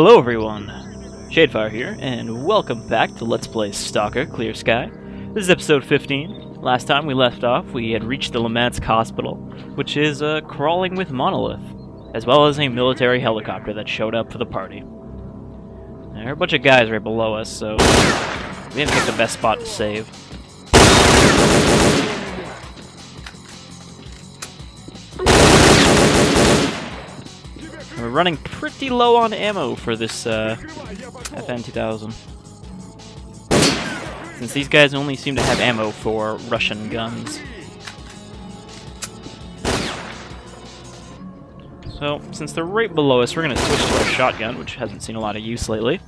Hello everyone, Shadefyre here, and welcome back to Let's Play Stalker Clear Sky. This is episode 15. Last time we left off, we had reached the Limansk Hospital, which is uh, crawling with Monolith, as well as a military helicopter that showed up for the party. There are a bunch of guys right below us, so we didn't pick the best spot to save. We're running pretty low on ammo for this uh, FN2000. Since these guys only seem to have ammo for Russian guns. So, since they're right below us, we're going to switch to our shotgun, which hasn't seen a lot of use lately.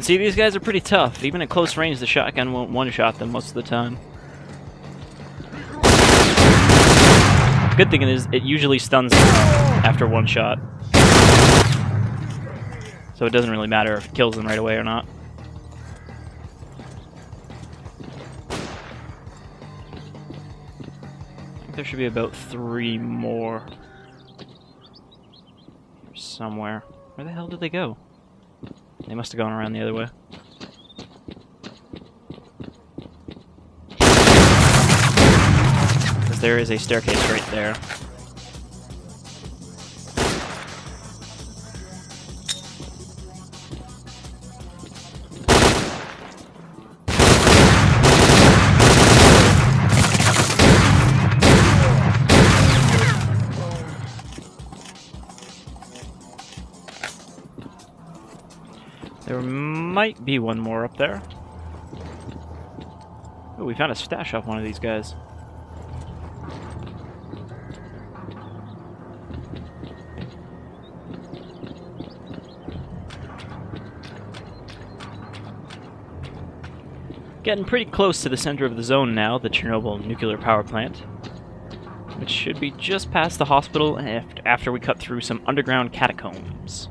Can see these guys are pretty tough. Even at close range, the shotgun won't one-shot them most of the time. Good thing is, it usually stuns them after one shot. So it doesn't really matter if it kills them right away or not. There should be about three more. Somewhere. Where the hell did they go? They must have gone around the other way. There is a staircase right. There might be one more up there. Oh, we found a stash off one of these guys. Getting pretty close to the center of the zone now, the Chernobyl nuclear power plant. Which should be just past the hospital after we cut through some underground catacombs.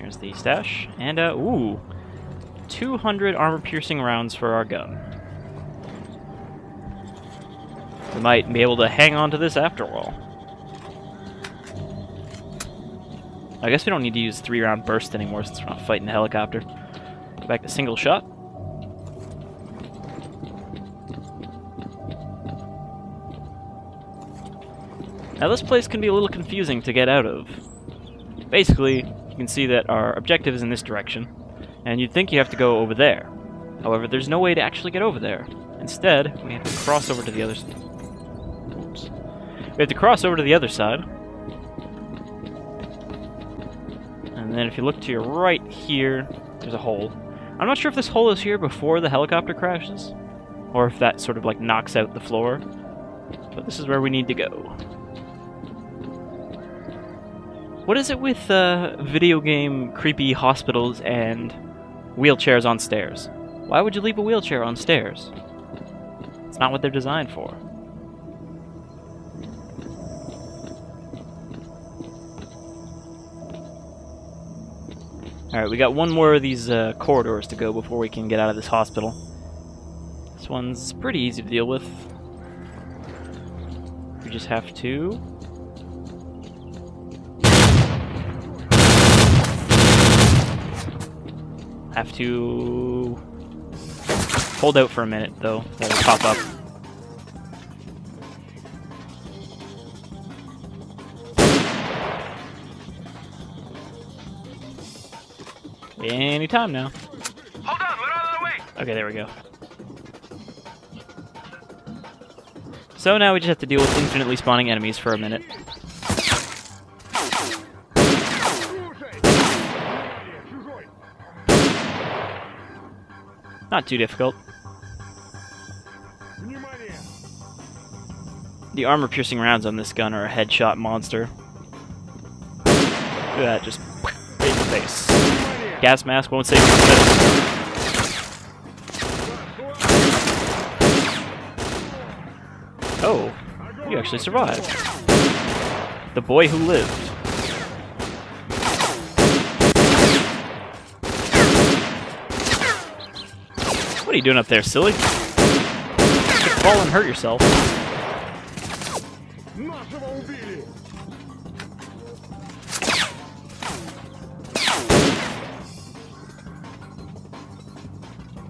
Here's the stash. And, uh, ooh, 200 armor-piercing rounds for our gun. We might be able to hang on to this after all. I guess we don't need to use three-round burst anymore since we're not fighting the helicopter. Go back to single shot. Now this place can be a little confusing to get out of. Basically, can see that our objective is in this direction, and you'd think you have to go over there. However, there's no way to actually get over there. Instead, we have to cross over to the other side. We have to cross over to the other side. And then if you look to your right here, there's a hole. I'm not sure if this hole is here before the helicopter crashes, or if that sort of like knocks out the floor. But this is where we need to go. What is it with uh, video game creepy hospitals and wheelchairs on stairs? Why would you leave a wheelchair on stairs? It's not what they're designed for. Alright, we got one more of these uh, corridors to go before we can get out of this hospital. This one's pretty easy to deal with. We just have to Have to hold out for a minute, though. That'll pop up. Anytime now. Hold on, we're on our way. Okay, there we go. So now we just have to deal with infinitely spawning enemies for a minute. Not too difficult. The armor-piercing rounds on this gun are a headshot monster. Look at that, just in the face. Gas mask won't save you. Oh, you actually survived. The boy who lived. You doing up there, silly? You fall and hurt yourself.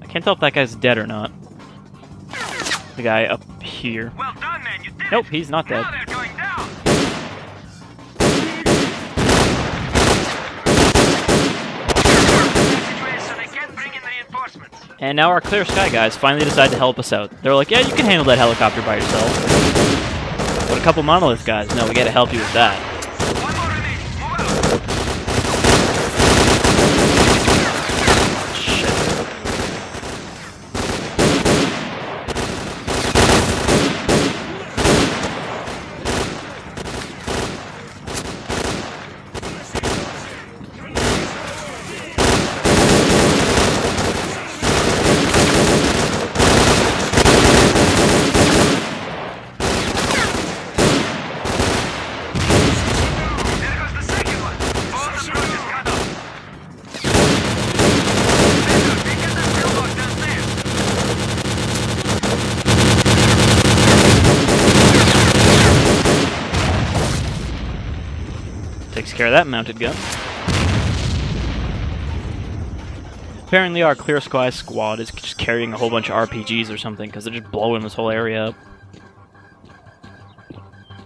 I can't tell if that guy's dead or not. The guy up here. Well done, man. You did Nope, he's not dead. Now they're going down. Situation, they can't bring in reinforcements. And now our Clear Sky guys finally decide to help us out. They're like, yeah, you can handle that helicopter by yourself. But a couple Monolith guys, no, we gotta help you with that. One more remaining. Move out. Shit. There goes the second one. All the approaches cut off. Victor, they get that pillbox downstairs. Of that mounted gun. Apparently our Clear Sky squad is just carrying a whole bunch of RPGs or something, because they're just blowing this whole area up.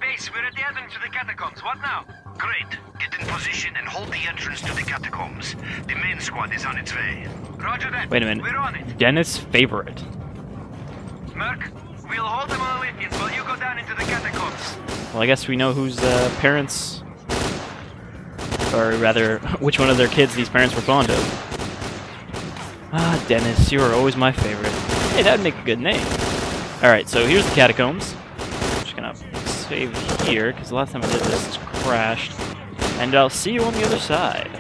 Base, we're at the entrance to the catacombs. What now? Great. Get in position and hold the entrance to the catacombs. The main squad is on its way. Roger that. Wait a minute. We're on it. Dennis' favorite. Merc, we'll hold the Monolithians while you go down into the catacombs. Well, I guess we know whose uh, parents, or rather, which one of their kids these parents were fond of. Ah, Dennis, you are always my favorite. Hey, that would make a good name. Alright, so here's the catacombs. I'm Just gonna save here, because the last time I did this, it crashed. And I'll see you on the other side.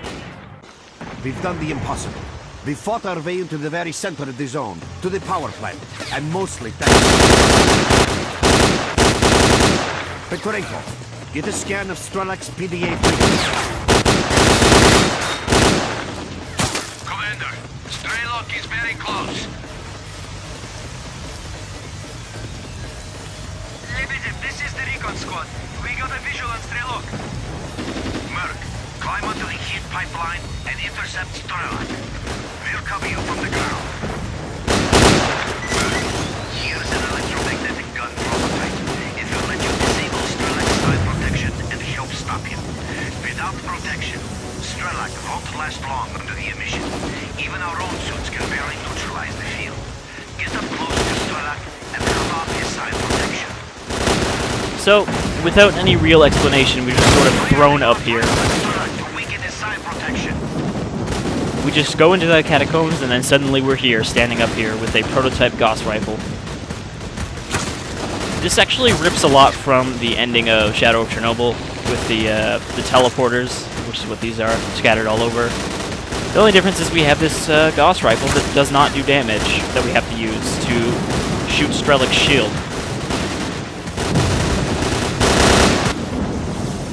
We've done the impossible. We fought our way into the very center of the zone, to the power plant, and mostly thanks Pekorenko, get a scan of Strelok's PDA frequency. Commander, Strelok is very close. Lebedev, this is the recon squad. We got a visual on Strelok. Merc, climb onto the heat pipeline and intercept Strelok. We'll cover you from the ground. Merc, here's an electromagnetic gun prototype. It will let you disable Strelok's psy protection and help stop him. Without protection, Won't last long under the emission. Even our own suits can barely neutralize the field. Get up close to and off his psy protection. So, without any real explanation, we're just sort of thrown up here. We just go into the catacombs, and then suddenly we're here, standing up here, with a prototype Gauss rifle. This actually rips a lot from the ending of Shadow of Chernobyl, with the, uh, the teleporters, which is what these are, scattered all over. The only difference is we have this uh, Gauss rifle that does not do damage, that we have to use to shoot Strelok's shield.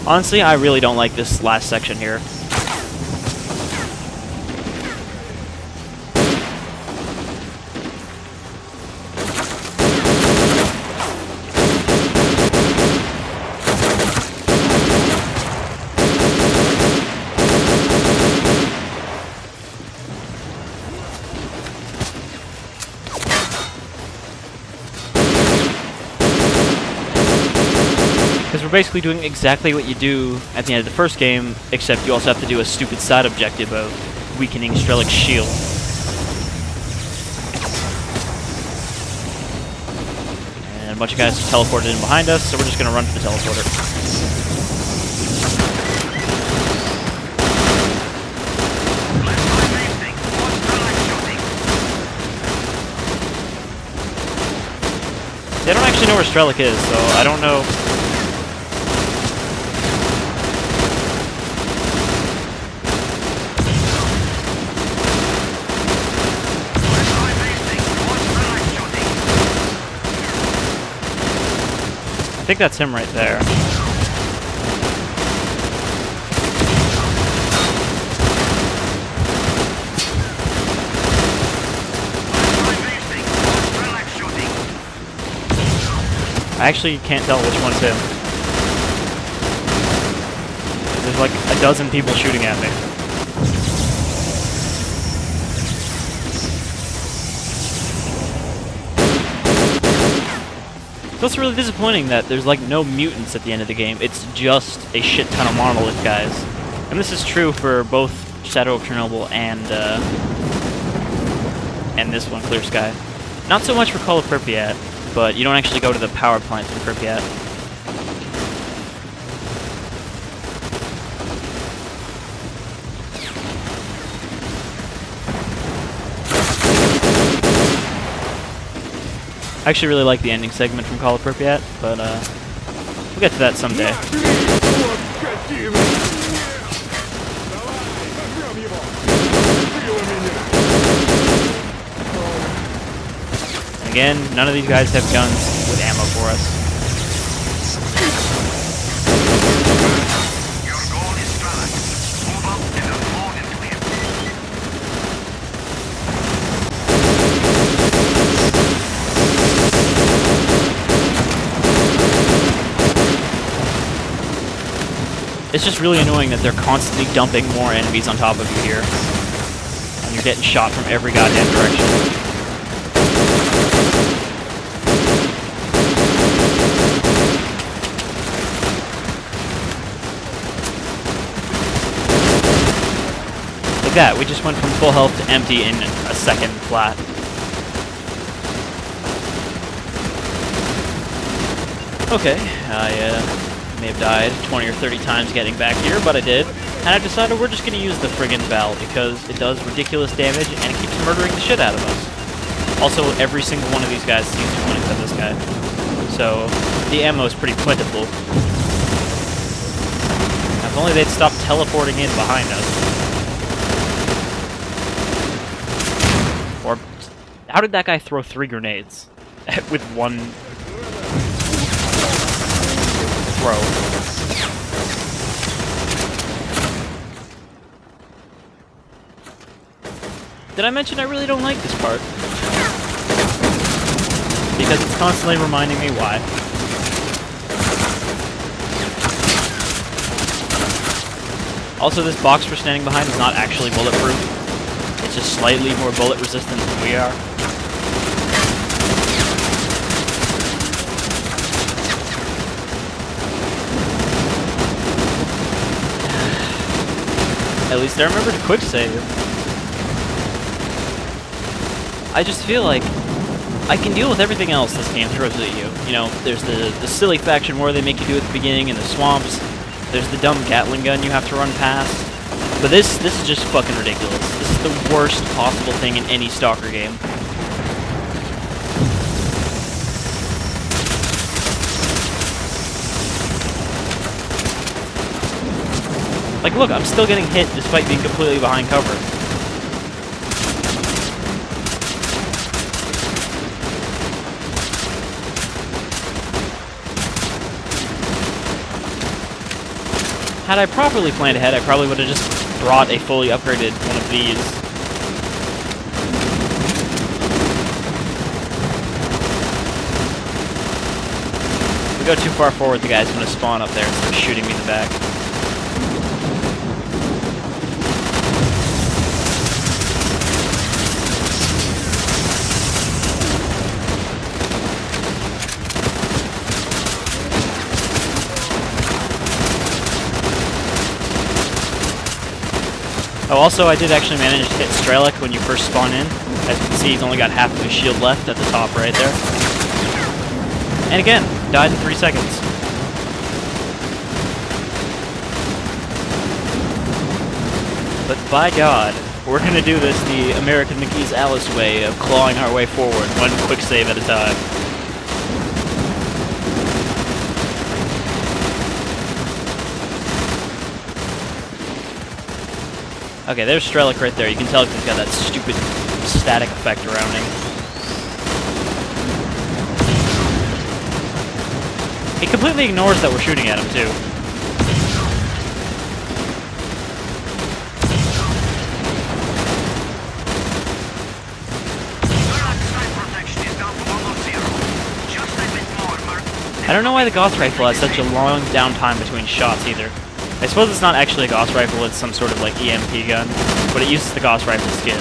Honestly, I really don't like this last section here. Because we're basically doing exactly what you do at the end of the first game, except you also have to do a stupid side objective of weakening Strelok's shield. And a bunch of guys teleported in behind us, so we're just gonna run for the teleporter. They don't actually know where Strelok is, so I don't know. I think that's him right there. I actually can't tell which one's him. There's like a dozen people shooting at me. It's really disappointing that there's like no mutants at the end of the game. It's just a shit ton of monolith guys. And this is true for both Shadow of Chernobyl and uh, and this one, Clear Sky. Not so much for Call of Pripyat, but you don't actually go to the power plant in Pripyat. I actually really like the ending segment from Call of Pripyat, but uh, we'll get to that someday. Again, none of these guys have guns with ammo for us. Your goal is Strelok. Move up and unload and clear. It's just really annoying that they're constantly dumping more enemies on top of you here. And you're getting shot from every goddamn direction. Like that, we just went from full health to empty in a second flat. Okay, I uh, may have died 20 or 30 times getting back here, but I did. And I decided we're just going to use the friggin' Val because it does ridiculous damage and it keeps murdering the shit out of us. Also, every single one of these guys seems to win except this guy. So, the ammo is pretty plentiful. If only they'd stop teleporting in behind us. Or, how did that guy throw three grenades with one throw? Did I mention I really don't like this part? Because it's constantly reminding me why. Also, this box we're standing behind is not actually bulletproof. It's just slightly more bullet resistant than we are. At least I remember to quick save. I just feel like I can deal with everything else this game throws at you. You know, there's the, the silly faction war they make you do at the beginning in the swamps. There's the dumb Gatling gun you have to run past. But this this is just fucking ridiculous. This is the worst possible thing in any Stalker game. Like, look, I'm still getting hit despite being completely behind cover. Had I properly planned ahead, I probably would have just brought a fully upgraded one of these. If we go too far forward, the guy's to spawn up there and start shooting me in the back. Oh, also, I did actually manage to hit Strelok when you first spawn in. As you can see, he's only got half of his shield left at the top right there. And again, died in three seconds. But by God, we're gonna do this the American McGee's Alice way of clawing our way forward, one quick save at a time. Okay, there's Strelok right there. You can tell he's got that stupid static effect around him. He completely ignores that we're shooting at him, too. I don't know why the Gauss rifle has such a long downtime between shots either. I suppose it's not actually a Gauss rifle, it's some sort of like EMP gun, but it uses the Gauss rifle skin.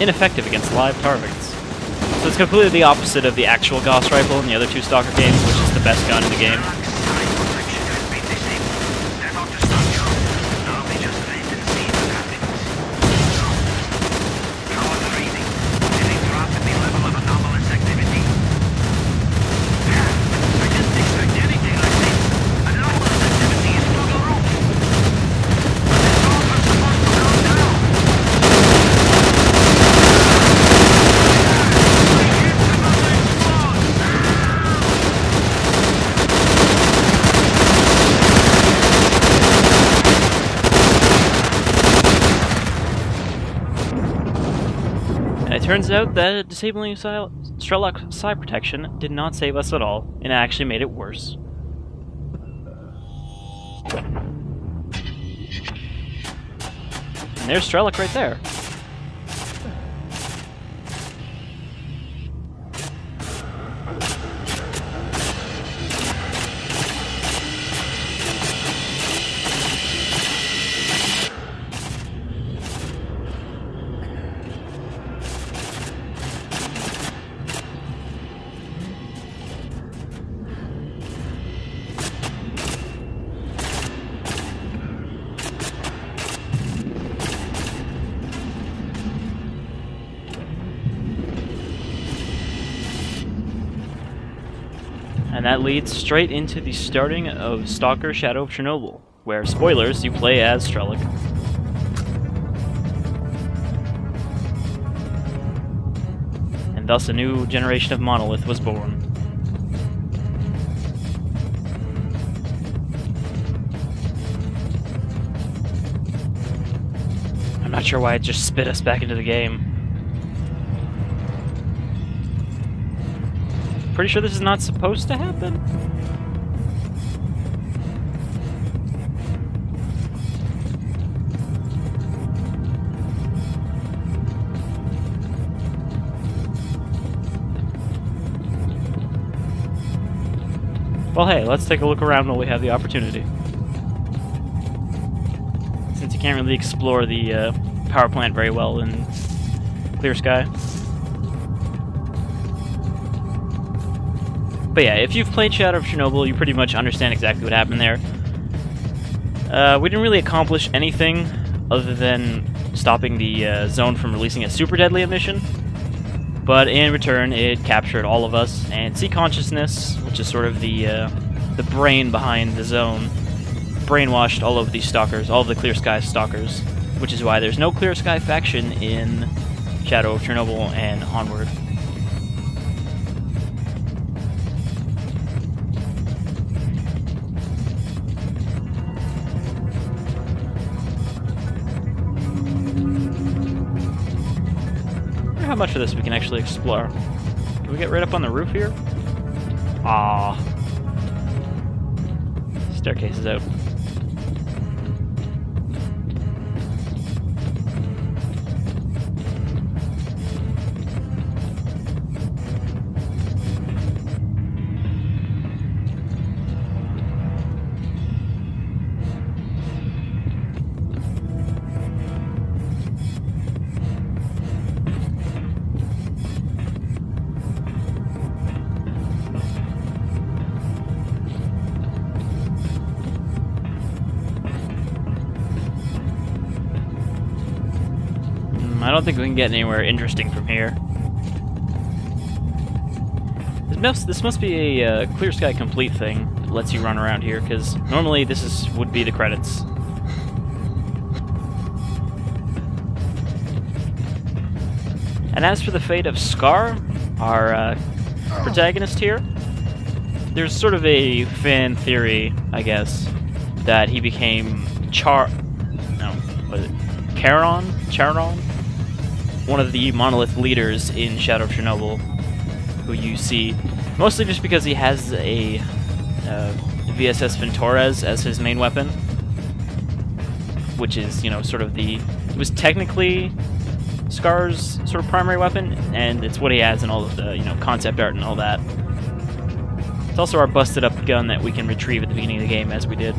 Ineffective against live targets. So it's completely the opposite of the actual Gauss rifle in the other two Stalker games, which is the best gun in the game. Psy protection has been disabled. They're not to stop you. Now they just wait and see what happens. How are the readings? Did they drop in the level of anomalous activity? Yeah, I didn't expect anything like this. Anomalous activity is through the roof. But this all was supposed to calm down. My kids are about to explode. And it turns out that disabling Strelok psy protection did not save us at all, and actually made it worse. And there's Strelok right there. And that leads straight into the starting of Stalker Shadow of Chernobyl, where, spoilers, you play as Strelok. And thus a new generation of Monolith was born. I'm not sure why it just spit us back into the game. Pretty sure this is not supposed to happen. Well, hey, let's take a look around while we have the opportunity. Since you can't really explore the uh, power plant very well in clear sky. But yeah, if you've played Shadow of Chernobyl, you pretty much understand exactly what happened there. Uh, we didn't really accomplish anything other than stopping the uh, zone from releasing a super deadly emission. But in return, it captured all of us, and C Consciousness, which is sort of the uh, the brain behind the zone, brainwashed all of these stalkers, all of the Clear Sky stalkers, which is why there's no Clear Sky faction in Shadow of Chernobyl and onward. How much of this we can actually explore. Can we get right up on the roof here? Ah. Staircase is out. I don't think we can get anywhere interesting from here. This must, this must be a uh, clear sky complete thing that lets you run around here, because normally this is would be the credits. And as for the fate of Scar, our uh, protagonist here, there's sort of a fan theory, I guess, that he became Char. No, what is it? Charon? Charon? One of the monolith leaders in Shadow of Chernobyl, who you see mostly just because he has a uh, VSS Vintorez as his main weapon, which is, you know, sort of the. It was technically Scar's sort of primary weapon, and it's what he has in all of the, you know, concept art and all that. It's also our busted up gun that we can retrieve at the beginning of the game, as we did.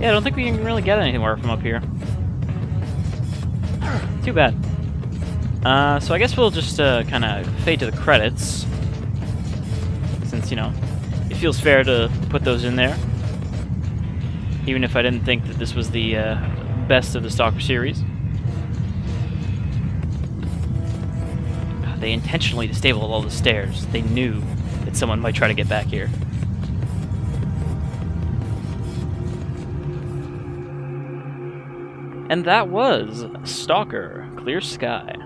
Yeah, I don't think we can really get anywhere from up here. Too bad. Uh, so I guess we'll just uh, kind of fade to the credits. Since, you know, it feels fair to put those in there. Even if I didn't think that this was the uh, best of the Stalker series. They intentionally disabled all the stairs. They knew that someone might try to get back here. And that was Stalker Clear Sky.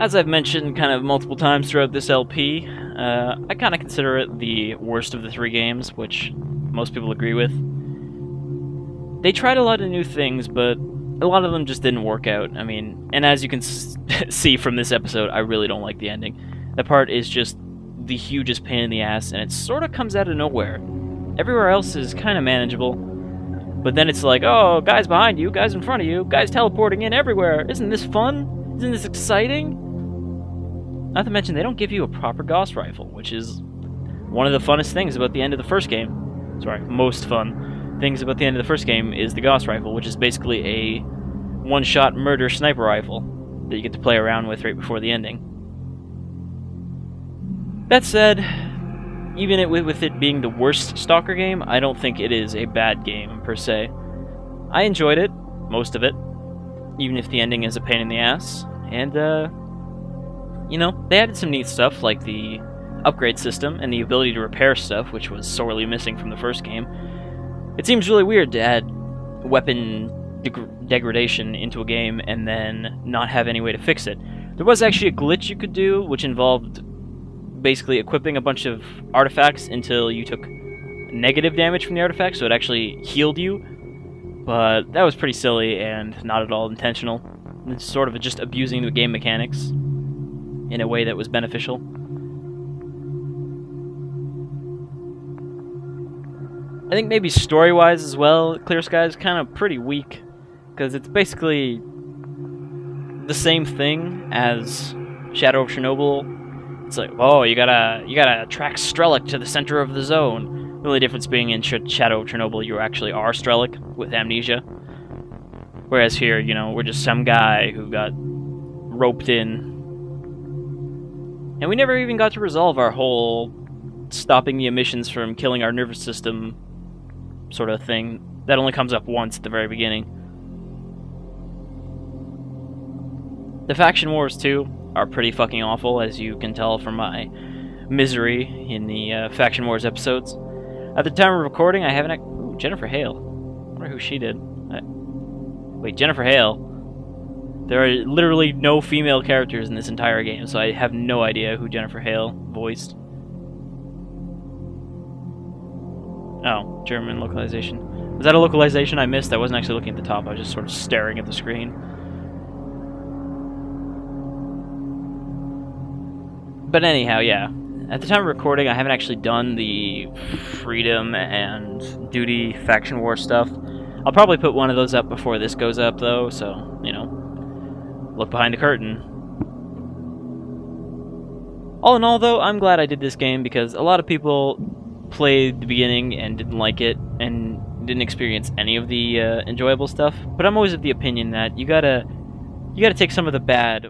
As I've mentioned kind of multiple times throughout this LP, uh, I kind of consider it the worst of the three games, which most people agree with. They tried a lot of new things, but a lot of them just didn't work out. I mean, and as you can see from this episode, I really don't like the ending. That part is just the hugest pain in the ass, and it sort of comes out of nowhere. Everywhere else is kind of manageable, but then it's like, oh, guys behind you, guys in front of you, guys teleporting in everywhere. Isn't this fun? Isn't this exciting? Not to mention, they don't give you a proper Gauss rifle, which is one of the funnest things about the end of the first game. Sorry, most fun things about the end of the first game is the Gauss rifle, which is basically a one-shot murder sniper rifle that you get to play around with right before the ending. That said, even it, with it being the worst Stalker game, I don't think it is a bad game, per se. I enjoyed it, most of it, even if the ending is a pain in the ass, and, uh, you know, they added some neat stuff, like the upgrade system and the ability to repair stuff, which was sorely missing from the first game. It seems really weird to add weapon deg degradation into a game and then not have any way to fix it. There was actually a glitch you could do, which involved basically equipping a bunch of artifacts until you took negative damage from the artifact, so it actually healed you. But that was pretty silly and not at all intentional. It's sort of just abusing the game mechanics in a way that was beneficial. I think maybe story-wise as well, Clear Sky is kind of pretty weak because it's basically the same thing as Shadow of Chernobyl it's like, oh, you gotta you gotta track Strelok to the center of the zone. The only difference being in Shadow of Chernobyl, you actually are Strelok with amnesia. Whereas here, you know, we're just some guy who got roped in. And we never even got to resolve our whole stopping the emissions from killing our nervous system sort of thing. That only comes up once at the very beginning. The Faction Wars, too, are pretty fucking awful, as you can tell from my misery in the uh, Faction Wars episodes. At the time of recording, I haven't... Ooh, Jennifer Hale. I wonder who she did. I... Wait, Jennifer Hale? There are literally no female characters in this entire game, so I have no idea who Jennifer Hale voiced. Oh, German localization. Was that a localization I missed? I wasn't actually looking at the top, I was just sort of staring at the screen. But anyhow, yeah. At the time of recording, I haven't actually done the Freedom and Duty Faction War stuff. I'll probably put one of those up before this goes up, though, so, you know, look behind the curtain. All in all, though, I'm glad I did this game because a lot of people played the beginning and didn't like it and didn't experience any of the uh, enjoyable stuff. But I'm always of the opinion that you gotta you gotta take some of the bad